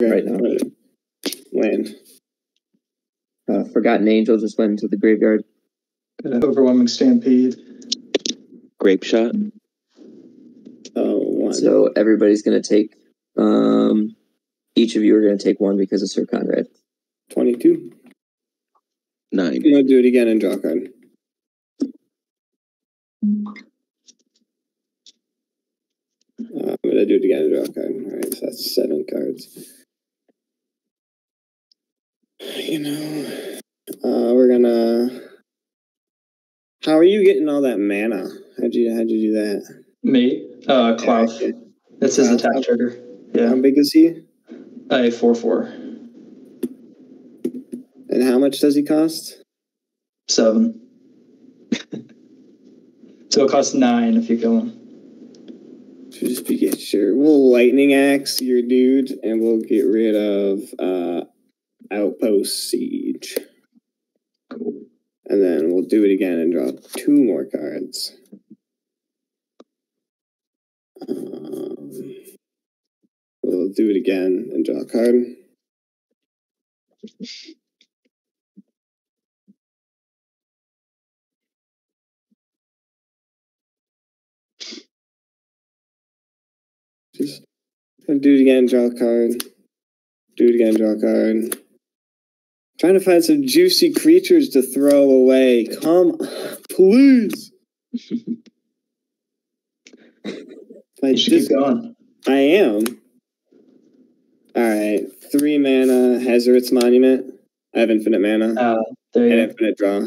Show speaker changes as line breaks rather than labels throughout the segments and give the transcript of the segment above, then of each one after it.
right now.
Land.
Uh, Forgotten Angel just went into the graveyard.
Got an overwhelming stampede.
Grapeshot.
Oh, one.
So everybody's going to take. Um, each of you are going to take one because of Syr Konrad.
22.
Nine.
I'm going to do it again and draw a card. Uh, I'm going to do it again and draw a card. All right, so that's seven cards. You know, uh, we're gonna. How are you getting all that mana? How'd you How'd you do that?
Me, uh.
Yeah,
That's his attack trigger. Yeah.
How big is he?
a four four
And how much does he cost?
seven. so it costs nine if you kill him.
So just be get sure. We'll lightning axe your dude, and we'll get rid of uh, outpost siege,
Cool.
and then we'll do it again and draw two more cards. Um, we'll do it again and draw a card. Just do it again, draw a card. Do it again, draw a card. Trying to find some juicy creatures to throw away. Come, please. I
should
just,
keep going.
I am. All right, three mana, Hazoret's Monument. I have infinite mana
Uh, there
and infinite draw.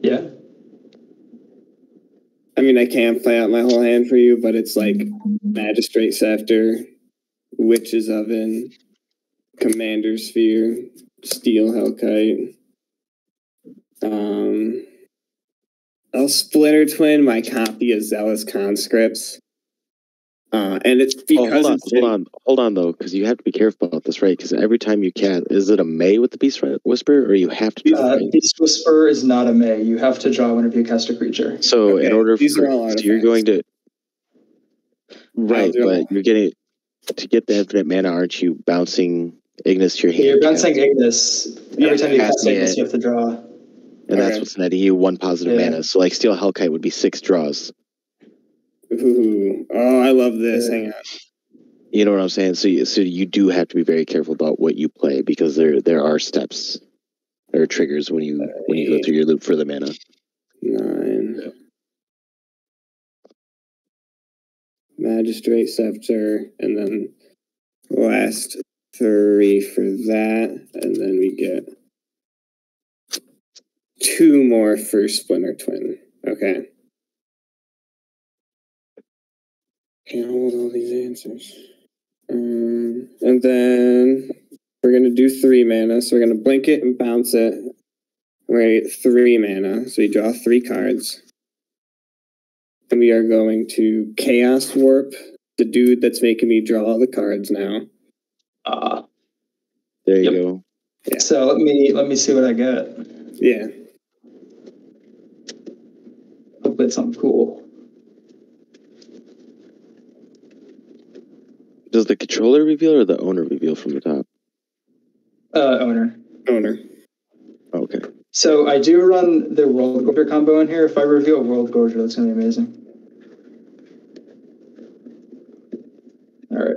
Yeah.
I mean, I can't play out my whole hand for you, but it's like Magistrate Scepter, Witch's Oven, Commander Sphere, Steel Hellkite. Um, I'll Splinter Twin my copy of Zealous Conscripts. Uh, and it's
Oh,
because
hold on,
it's
hold on, hold on though, because you have to be careful about this, right? Because every time you cast, is it a May with the Beast Whisper, or you have to?
Uh, Beast Whisper is not a May. You have to draw whenever you cast a creature.
so
Okay,
in order
these
for
are all
so you're going to right,
do them all.
but you're getting to get the infinite mana. Aren't you bouncing Ignis to your hand?
You're bouncing
cast-
Ignis.
Yeah,
Every time you cast Ignis,
it.
you have to draw.
and that's
Okay.
what's netting you one positive
Yeah.
mana. So like Steel Hellkite would be six draws.
Ooh, oh, I love this.
Yeah.
Hang on.
You know what I'm saying? So you, so you do have to be very careful about what you play because there there are steps or triggers when you when you go through your loop for the mana.
Nine. Magistrate Scepter, and then last three for that, and then we get two more for Splinter Twin. Okay. Can't hold all these answers. Um, and then we're gonna do three mana, so we're gonna blink it and bounce it. We're gonna get three mana, so we draw three cards. And we are going to Chaos Warp, the dude that's making me draw all the cards now.
Uh,
There you
Yep.
go.
Yeah.
so let me let me see what I get.
Yeah.
Hopefully it's something cool.
Does the controller reveal or the owner reveal from the top?
Uh, owner.
Owner.
Okay.
So I do run the World Gorger combo in here. If I reveal World Gorger, that's gonna be amazing. All right.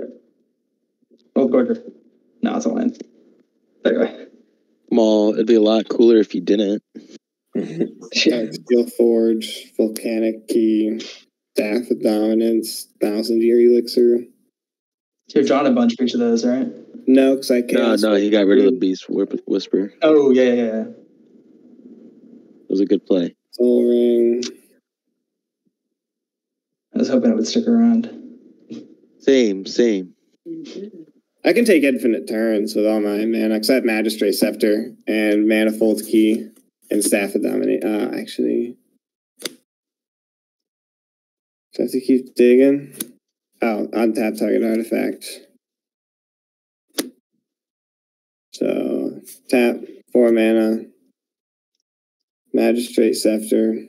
World Gorger. No, it's a land. Anyway.
Well, it'd be a lot cooler if you didn't.
Uh, Steel Forge, Voltaic Key, Staff of Domination, Thousand Year Elixir.
You've drawn a bunch of each of those, right?
No, because I
No,
can't.
no, he got rid of the Beast Whisper.
Oh yeah, yeah, yeah.
It was a good play.
Sol Ring.
I was hoping it would stick around.
Same, same.
I can take infinite turns with all my mana, because I have Magistrate Scepter and Manifold Key and Staff of Domination. Uh, actually. Do I have to keep digging? Oh, untap target artifact. So, tap, four mana. Magistrate Scepter.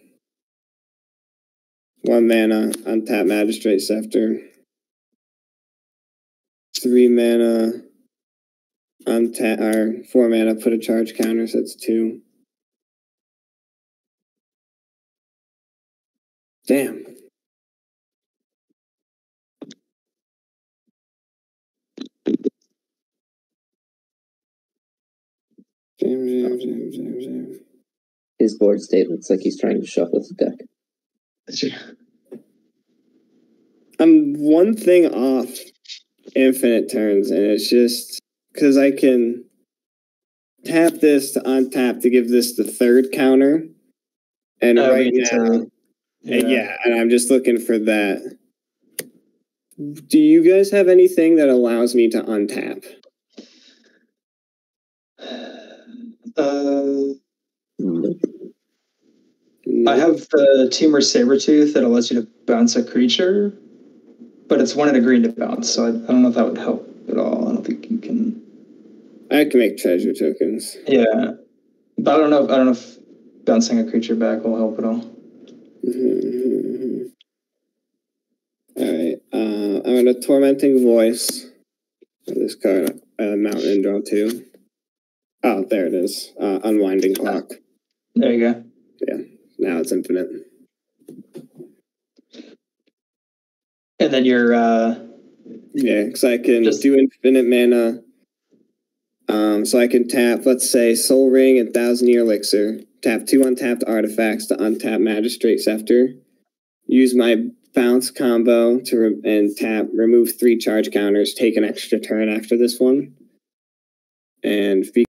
One mana, untap Magistrate Scepter. Three mana, untap or four mana, put a charge counter, so it's two. Damn. Jam, jam, jam, jam, jam.
His board state looks like he's trying to shuffle the deck.
I'm one thing off infinite turns, and it's just because I can tap this to untap to give this the third counter. And
Uh, we
right now, and yeah, and I'm just looking for that. Do you guys have anything that allows me to untap?
Uh, I have the Temur Sabertooth that allows you to bounce a creature, but it's one and a green to bounce, so I, I don't know if that would help at all. I don't think you can.
I can make treasure tokens.
Yeah, but I don't know. If, I don't know if bouncing a creature back will help at all.
Mhm. All right. Uh, I'm gonna tormenting voice. This card, uh, mountain and draw two. Oh, there it is. Uh, unwinding clock.
There you go. Yeah.
Now it's infinite.
And then your uh,
Yeah, because I can
Just-
do infinite mana. Um, so I can tap, let's say, Sol Ring and Thousand Year Elixir. Tap two untapped artifacts to untap Magistrate Scepter. Use my bounce combo to re- and tap remove three charge counters. Take an extra turn after this one. And be